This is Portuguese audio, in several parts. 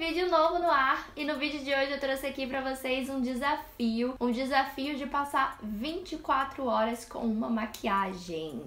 vídeo novo no ar e no vídeo de hoje eu trouxe aqui pra vocês um desafio, um desafio de passar 24 horas com uma maquiagem.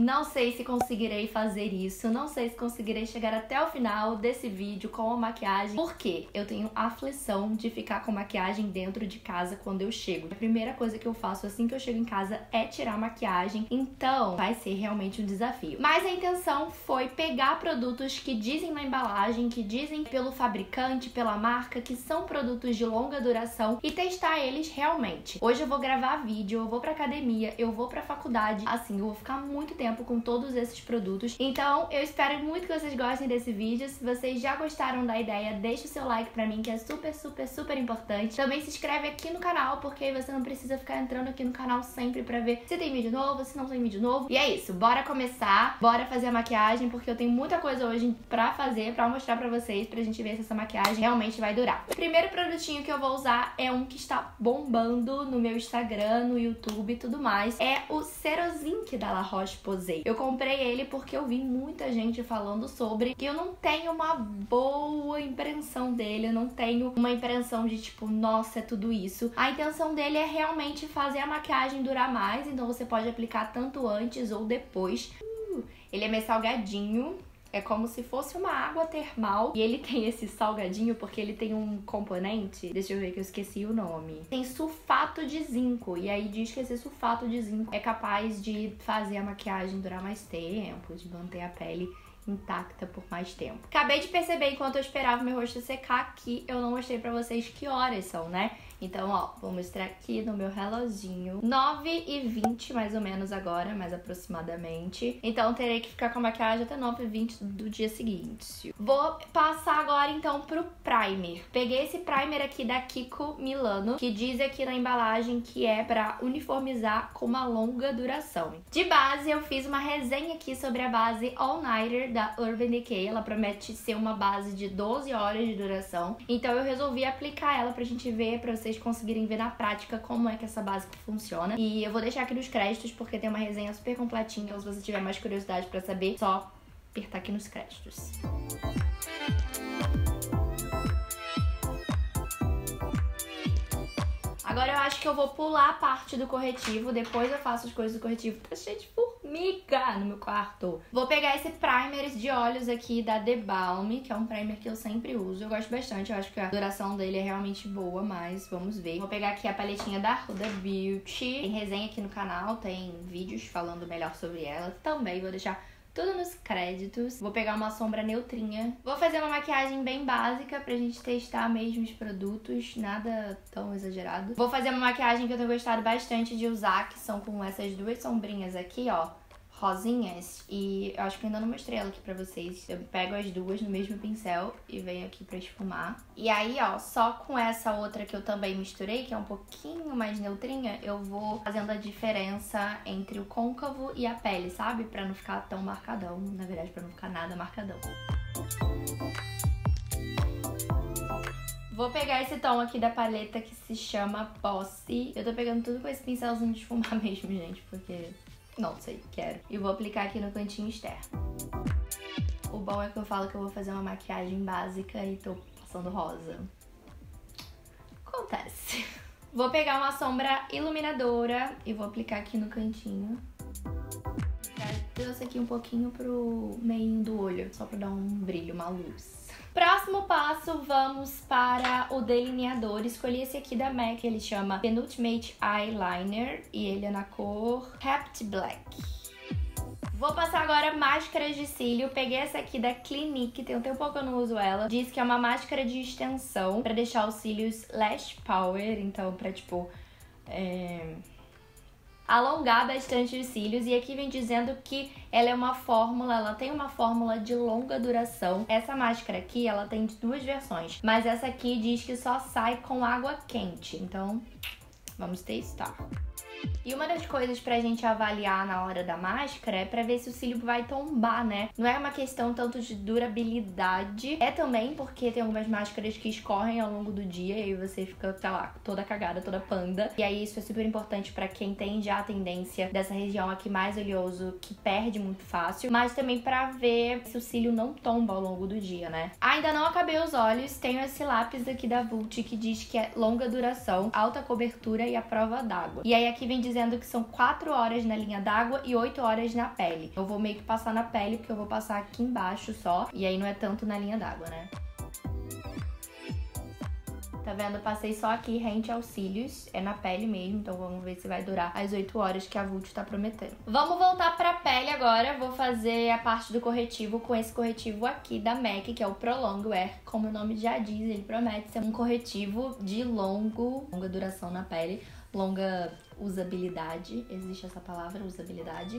Não sei se conseguirei fazer isso, não sei se conseguirei chegar até o final desse vídeo com a maquiagem, porque eu tenho aflição de ficar com maquiagem dentro de casa quando eu chego. A primeira coisa que eu faço assim que eu chego em casa é tirar a maquiagem, então vai ser realmente um desafio. Mas a intenção foi pegar produtos que dizem na embalagem, que dizem pelo fabricante, pela marca, que são produtos de longa duração e testar eles realmente. Hoje eu vou gravar vídeo, eu vou pra academia, eu vou pra faculdade, assim, eu vou ficar muito tempo com todos esses produtos. Então eu espero muito que vocês gostem desse vídeo. Se vocês já gostaram da ideia, deixa o seu like pra mim, que é super, super, super importante. Também se inscreve aqui no canal, porque aí você não precisa ficar entrando aqui no canal sempre pra ver se tem vídeo novo, se não tem vídeo novo. E é isso, bora começar, bora fazer a maquiagem, porque eu tenho muita coisa hoje pra fazer, pra mostrar pra vocês, pra gente ver se essa maquiagem realmente vai durar. O primeiro produtinho que eu vou usar é um que está bombando no meu Instagram, no YouTube e tudo mais. É o Cerosink da La Roche-Posay Eu comprei ele porque eu vi muita gente falando sobre e eu não tenho uma boa impressão dele, eu não tenho uma impressão de tipo, nossa, é tudo isso. A intenção dele é realmente fazer a maquiagem durar mais, então você pode aplicar tanto antes ou depois. Uh, ele é meio salgadinho, é como se fosse uma água termal. E ele tem esse salgadinho porque ele tem um componente. Deixa eu ver que eu esqueci o nome. Tem sulfato de zinco. E aí diz que esse sulfato de zinco é capaz de fazer a maquiagem durar mais tempo, de manter a pele intacta por mais tempo. Acabei de perceber enquanto eu esperava meu rosto secar que eu não mostrei pra vocês que horas são, né? Então, ó, vou mostrar aqui no meu reloginho. 9 e 20 mais ou menos agora, mais aproximadamente. Então, terei que ficar com a maquiagem até 9 e 20 do dia seguinte. Vou passar agora, então, pro primer. Peguei esse primer aqui da Kiko Milano, que diz aqui na embalagem que é pra uniformizar com uma longa duração. De base, eu fiz uma resenha aqui sobre a base All Nighter da Urban Decay. Ela promete ser uma base de 12 horas de duração. Então, eu resolvi aplicar ela pra gente ver, pra vocês vocês conseguirem ver na prática como é que essa básica funciona. E eu vou deixar aqui nos créditos porque tem uma resenha super completinha, então se você tiver mais curiosidade para saber, só apertar aqui nos créditos. Agora eu acho que eu vou pular a parte do corretivo, depois eu faço as coisas do corretivo. Tá cheio de formiga no meu quarto. Vou pegar esse primer de olhos aqui da The Balm, que é um primer que eu sempre uso. Eu gosto bastante, eu acho que a duração dele é realmente boa, mas vamos ver. Vou pegar aqui a paletinha da Huda Beauty. Tem resenha aqui no canal, tem vídeos falando melhor sobre ela. Também vou deixar tudo nos créditos. Vou pegar uma sombra neutrinha. Vou fazer uma maquiagem bem básica pra gente testar mesmo os produtos, nada tão exagerado. Vou fazer uma maquiagem que eu tenho gostado bastante de usar, que são com essas duas sombrinhas aqui, ó rosinhas e eu acho que ainda não mostrei ela aqui pra vocês. Eu pego as duas no mesmo pincel e venho aqui pra esfumar. E aí, ó, só com essa outra que eu também misturei, que é um pouquinho mais neutrinha, eu vou fazendo a diferença entre o côncavo e a pele, sabe? Pra não ficar tão marcadão, na verdade, pra não ficar nada marcadão. Vou pegar esse tom aqui da paleta que se chama Bossy. Eu tô pegando tudo com esse pincelzinho de esfumar mesmo, gente, porque não sei, quero. E vou aplicar aqui no cantinho externo. O bom é que eu falo que eu vou fazer uma maquiagem básica e tô passando rosa. Acontece. Vou pegar uma sombra iluminadora e vou aplicar aqui no cantinho. Trouxe aqui um pouquinho pro meio do olho, só pra dar um brilho, uma luz. Próximo passo, vamos para o delineador. Escolhi esse aqui da MAC, ele chama Penultimate Eyeliner e ele é na cor Happy Black. Vou passar agora máscaras de cílio. Peguei essa aqui da Clinique, tem um tempo que eu não uso ela. Diz que é uma máscara de extensão pra deixar os cílios lash power, então pra tipo... É alongar bastante os cílios e aqui vem dizendo que ela é uma fórmula, ela tem uma fórmula de longa duração. Essa máscara aqui, ela tem duas versões, mas essa aqui diz que só sai com água quente, então vamos testar. E uma das coisas pra gente avaliar na hora da máscara é pra ver se o cílio vai tombar, né? Não é uma questão tanto de durabilidade, é também porque tem algumas máscaras que escorrem ao longo do dia e aí você fica, sei lá, toda cagada, toda panda. E aí isso é super importante para quem tem já a tendência dessa região aqui mais oleoso, que perde muito fácil, mas também para ver se o cílio não tomba ao longo do dia, né? Ainda não acabei os olhos, tenho esse lápis aqui da Vult que diz que é longa duração, alta cobertura e a prova d'água. E aí aqui vem dizendo que são 4 horas na linha d'água e 8 horas na pele. Eu vou meio que passar na pele, porque eu vou passar aqui embaixo só. E aí não é tanto na linha d'água, né? Tá vendo? Passei só aqui rente aos cílios, é na pele mesmo, então vamos ver se vai durar as 8 horas que a Vult tá prometendo. Vamos voltar pra pele agora, vou fazer a parte do corretivo com esse corretivo aqui da MAC, que é o Prolong Wear, como o nome já diz, ele promete ser um corretivo de longo, longa duração na pele, longa usabilidade, existe essa palavra, usabilidade.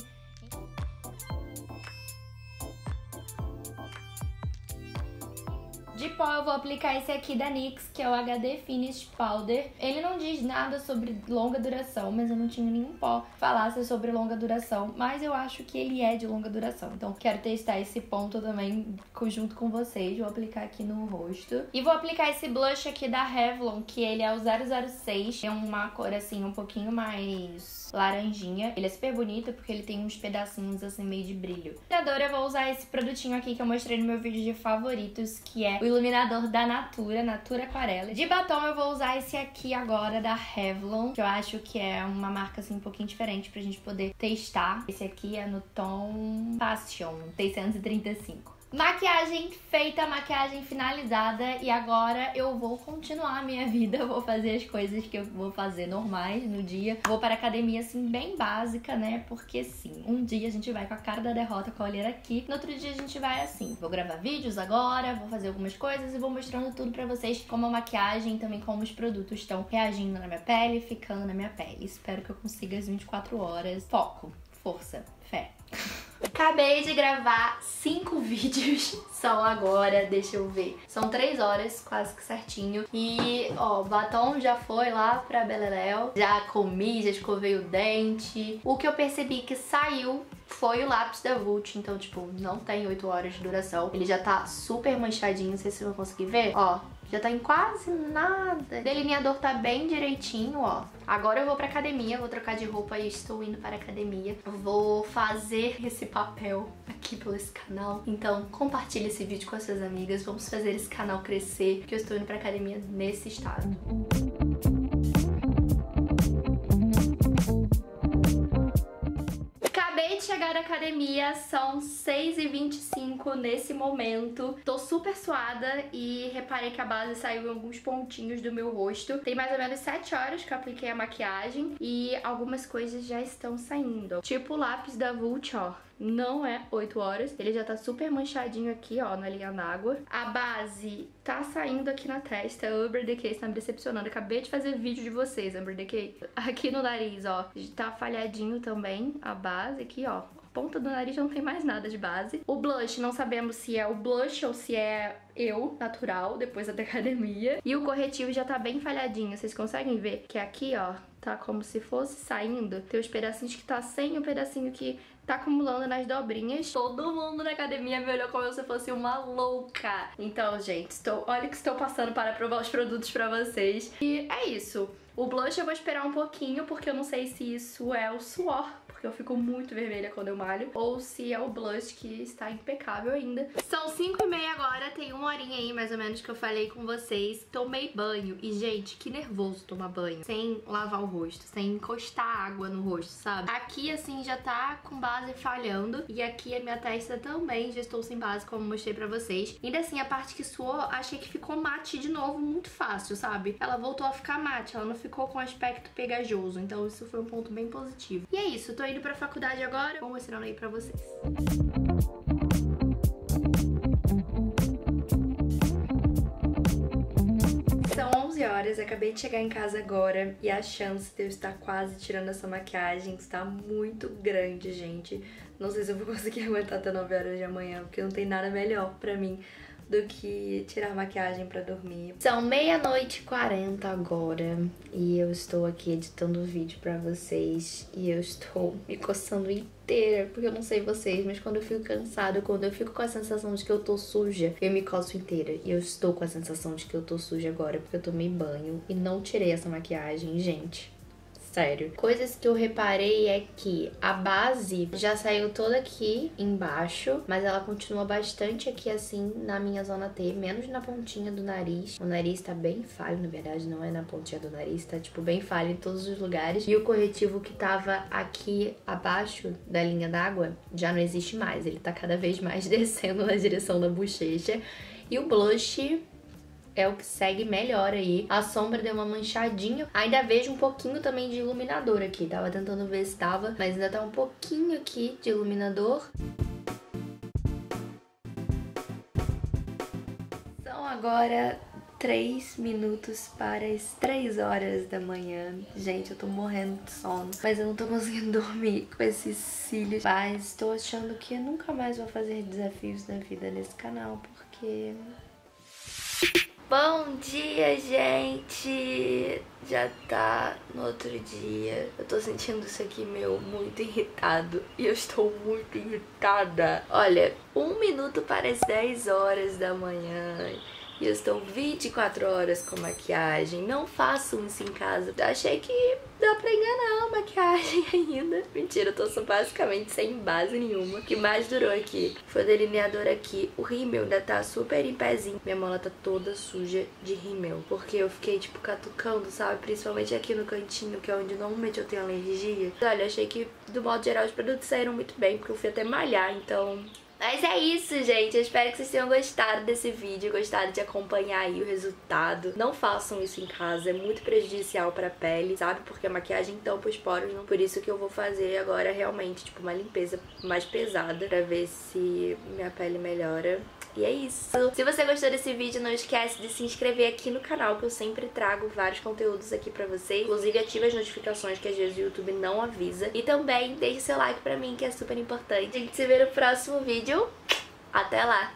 Pó eu vou aplicar esse aqui da NYX, que é o HD Finish Powder. Ele não diz nada sobre longa duração, mas eu não tinha nenhum pó que falasse sobre longa duração. Mas eu acho que ele é de longa duração. Então quero testar esse ponto também junto com vocês. Vou aplicar aqui no rosto. E vou aplicar esse blush aqui da Revlon, que ele é o 006. É uma cor assim um pouquinho mais laranjinha. Ele é super bonito porque ele tem uns pedacinhos assim meio de brilho. Iluminador eu vou usar esse produtinho aqui que eu mostrei no meu vídeo de favoritos, que é o iluminador da Natura, Natura Aquarela. De batom eu vou usar esse aqui agora da Revlon, que eu acho que é uma marca assim um pouquinho diferente pra gente poder testar. Esse aqui é no tom Passion 635. Maquiagem feita, maquiagem finalizada e agora eu vou continuar a minha vida, vou fazer as coisas que eu vou fazer normais no dia. Vou para academia assim bem básica, né? Porque sim, um dia a gente vai com a cara da derrota com a olheira aqui, no outro dia a gente vai assim. Vou gravar vídeos agora, vou fazer algumas coisas e vou mostrando tudo para vocês como a maquiagem também como os produtos estão reagindo na minha pele, ficando na minha pele. Espero que eu consiga as 24 horas. Foco, força, fé. Acabei de gravar cinco vídeos só agora, deixa eu ver. São três horas, quase que certinho. E, ó, batom já foi lá pra Beleléu. Já comi, já escovei o dente. O que eu percebi que saiu foi o lápis da Vult, então, tipo, não tem 8 horas de duração. Ele já tá super manchadinho, não sei se vocês vão conseguir ver. Ó, já tá em quase nada. Delineador tá bem direitinho, ó. Agora eu vou pra academia, vou trocar de roupa e estou indo para academia. Vou fazer esse papel aqui pelo esse canal. Então, compartilhe esse vídeo com as suas amigas. Vamos fazer esse canal crescer, porque eu estou indo pra academia nesse estado. Academia, são 6h25 nesse momento. Tô super suada e reparei que a base saiu em alguns pontinhos do meu rosto. Tem mais ou menos 7 horas que eu apliquei a maquiagem e algumas coisas já estão saindo. Tipo o lápis da Vult, ó não é 8 horas. Ele já tá super manchadinho aqui, ó, na linha d'água. A base tá saindo aqui na testa. Amber Decay está me decepcionando. Acabei de fazer vídeo de vocês, Amber Decay. Aqui no nariz, ó, tá falhadinho também a base aqui, ó ponta do nariz não tem mais nada de base. O blush, não sabemos se é o blush ou se é eu, natural, depois da academia. E o corretivo já tá bem falhadinho, vocês conseguem ver? Que aqui, ó, tá como se fosse saindo. Tem os pedacinhos que tá sem o pedacinho que tá acumulando nas dobrinhas. Todo mundo na academia me olhou como se fosse uma louca. Então, gente, estou, olha que estou passando para provar os produtos pra vocês. E é isso. O blush eu vou esperar um pouquinho, porque eu não sei se isso é o suor porque eu fico muito vermelha quando eu malho, ou se é o blush que está impecável ainda. São 5 e meia agora, tem uma horinha aí mais ou menos que eu falei com vocês. Tomei banho e, gente, que nervoso tomar banho sem lavar o rosto, sem encostar água no rosto, sabe? Aqui, assim, já tá com base falhando e aqui a minha testa também já estou sem base, como mostrei pra vocês. Ainda assim, a parte que suou, achei que ficou mate de novo muito fácil, sabe? Ela voltou a ficar mate, ela não ficou com aspecto pegajoso, então isso foi um ponto bem positivo. E é isso, tô indo pra faculdade agora, vou mostrando aí pra vocês. São 11 horas, acabei de chegar em casa agora e a chance de eu estar quase tirando essa maquiagem está muito grande, gente. Não sei se eu vou conseguir aguentar até 9 horas de amanhã, porque não tem nada melhor pra mim do que tirar maquiagem para dormir. São meia-noite e 40 agora e eu estou aqui editando o vídeo para vocês e eu estou me coçando inteira, porque eu não sei vocês, mas quando eu fico cansada, quando eu fico com a sensação de que eu tô suja, eu me coço inteira. E eu estou com a sensação de que eu tô suja agora, porque eu tomei banho e não tirei essa maquiagem, gente sério. Coisas que eu reparei é que a base já saiu toda aqui embaixo, mas ela continua bastante aqui assim na minha zona T, menos na pontinha do nariz. O nariz tá bem falho, na verdade, não é na pontinha do nariz, tá tipo bem falho em todos os lugares. E o corretivo que tava aqui abaixo da linha d'água já não existe mais, ele tá cada vez mais descendo na direção da bochecha. E o blush é o que segue melhor aí. A sombra deu uma manchadinha. Ainda vejo um pouquinho também de iluminador aqui. Tava tentando ver se tava, mas ainda tá um pouquinho aqui de iluminador. São agora 3 minutos para as 3 horas da manhã. Gente, eu tô morrendo de sono, mas eu não tô conseguindo dormir com esses cílios. Mas tô achando que eu nunca mais vou fazer desafios na vida nesse canal, porque Bom dia, gente! Já tá no outro dia. Eu tô sentindo isso aqui, meu, muito irritado. E eu estou muito irritada. Olha, um minuto para as 10 horas da manhã. E eu estou 24 horas com maquiagem. Não façam isso em casa. Achei que dá pra enganar a maquiagem ainda. Mentira, eu tô só basicamente sem base nenhuma. O que mais durou aqui foi o delineador aqui. O rímel ainda tá super em pezinho. Minha mão tá toda suja de rímel. Porque eu fiquei, tipo, catucando, sabe? Principalmente aqui no cantinho, que é onde normalmente eu tenho alergia. Olha, achei que, do modo geral, os produtos saíram muito bem. Porque eu fui até malhar, então mas é isso, gente. Eu espero que vocês tenham gostado desse vídeo, gostado de acompanhar aí o resultado. Não façam isso em casa, é muito prejudicial pra pele, sabe? Porque a maquiagem tampa os poros, não. Por isso que eu vou fazer agora realmente, tipo, uma limpeza mais pesada pra ver se minha pele melhora. E é isso. Se você gostou desse vídeo, não esquece de se inscrever aqui no canal, que eu sempre trago vários conteúdos aqui pra você. Inclusive, ative as notificações, que às vezes o YouTube não avisa. E também deixe seu like pra mim, que é super importante. A gente se vê no próximo vídeo. Até lá!